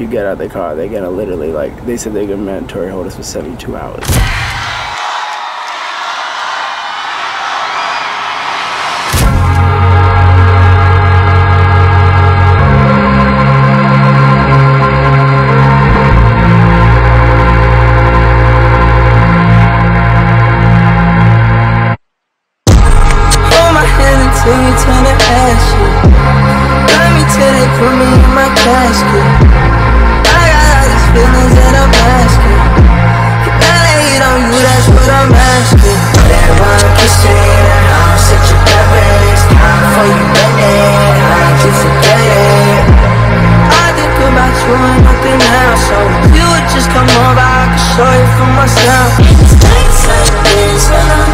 you get out of the car, they're gonna literally like they said they're gonna mandatory hold us for 72 hours. Until you turn to ashes. Love me till they put me in my casket. Else. So if you would just come over, I could show you for myself. It's nights like this when I'm